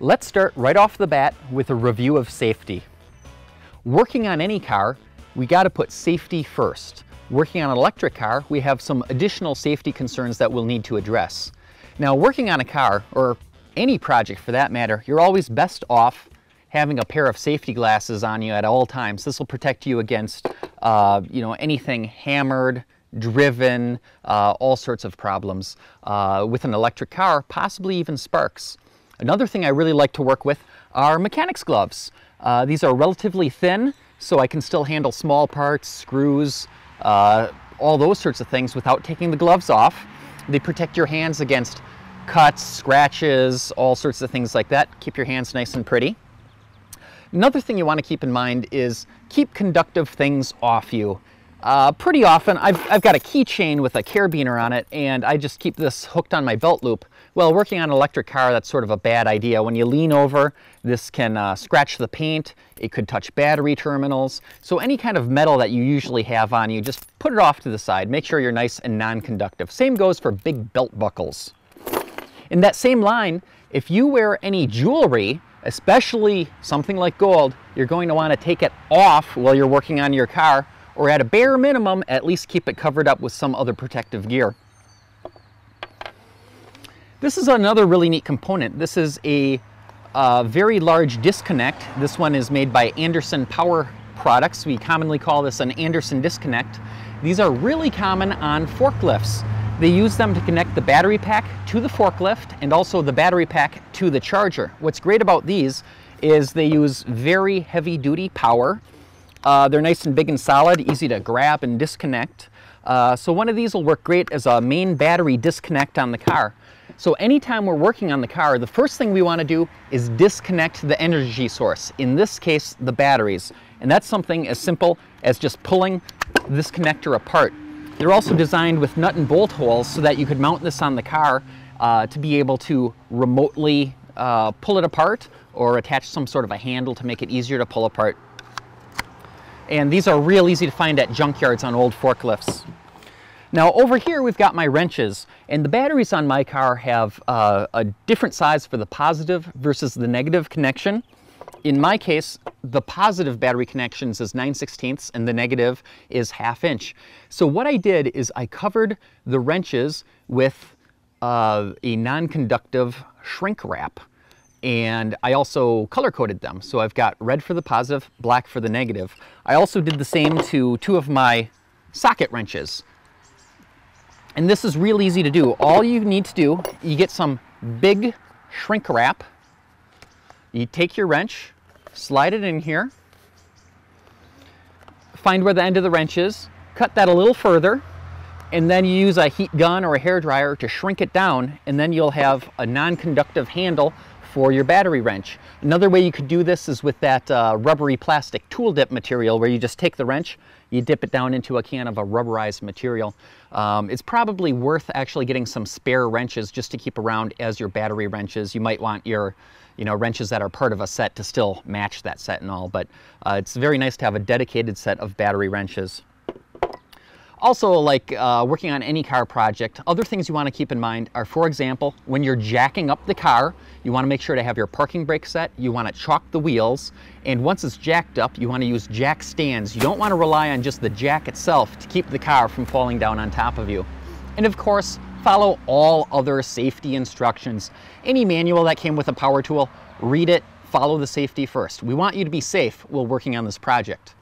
Let's start right off the bat with a review of safety. Working on any car, we got to put safety first. Working on an electric car, we have some additional safety concerns that we'll need to address. Now, working on a car, or any project for that matter, you're always best off having a pair of safety glasses on you at all times. This will protect you against, uh, you know, anything hammered, driven, uh, all sorts of problems. Uh, with an electric car, possibly even sparks. Another thing I really like to work with are mechanics gloves. Uh, these are relatively thin, so I can still handle small parts, screws, uh, all those sorts of things without taking the gloves off. They protect your hands against cuts, scratches, all sorts of things like that. Keep your hands nice and pretty. Another thing you want to keep in mind is keep conductive things off you. Uh, pretty often, I've, I've got a keychain with a carabiner on it, and I just keep this hooked on my belt loop. Well, working on an electric car, that's sort of a bad idea. When you lean over, this can uh, scratch the paint. It could touch battery terminals. So any kind of metal that you usually have on you, just put it off to the side. Make sure you're nice and non-conductive. Same goes for big belt buckles. In that same line, if you wear any jewelry, especially something like gold, you're going to want to take it off while you're working on your car or at a bare minimum, at least keep it covered up with some other protective gear. This is another really neat component. This is a uh, very large disconnect. This one is made by Anderson Power Products. We commonly call this an Anderson disconnect. These are really common on forklifts. They use them to connect the battery pack to the forklift and also the battery pack to the charger. What's great about these is they use very heavy duty power uh, they're nice and big and solid, easy to grab and disconnect. Uh, so one of these will work great as a main battery disconnect on the car. So anytime we're working on the car, the first thing we want to do is disconnect the energy source, in this case, the batteries. And that's something as simple as just pulling this connector apart. They're also designed with nut and bolt holes so that you could mount this on the car uh, to be able to remotely uh, pull it apart or attach some sort of a handle to make it easier to pull apart. And these are real easy to find at junkyards on old forklifts. Now over here we've got my wrenches and the batteries on my car have uh, a different size for the positive versus the negative connection. In my case, the positive battery connections is 9 16ths and the negative is half inch. So what I did is I covered the wrenches with uh, a non-conductive shrink wrap and I also color coded them. So I've got red for the positive, black for the negative. I also did the same to two of my socket wrenches. And this is real easy to do. All you need to do, you get some big shrink wrap. You take your wrench, slide it in here, find where the end of the wrench is, cut that a little further, and then you use a heat gun or a hair dryer to shrink it down, and then you'll have a non-conductive handle for your battery wrench. Another way you could do this is with that uh, rubbery plastic tool dip material where you just take the wrench, you dip it down into a can of a rubberized material. Um, it's probably worth actually getting some spare wrenches just to keep around as your battery wrenches. You might want your you know, wrenches that are part of a set to still match that set and all, but uh, it's very nice to have a dedicated set of battery wrenches. Also, like uh, working on any car project, other things you want to keep in mind are, for example, when you're jacking up the car, you want to make sure to have your parking brake set, you want to chock the wheels, and once it's jacked up, you want to use jack stands. You don't want to rely on just the jack itself to keep the car from falling down on top of you. And of course, follow all other safety instructions. Any manual that came with a power tool, read it, follow the safety first. We want you to be safe while working on this project.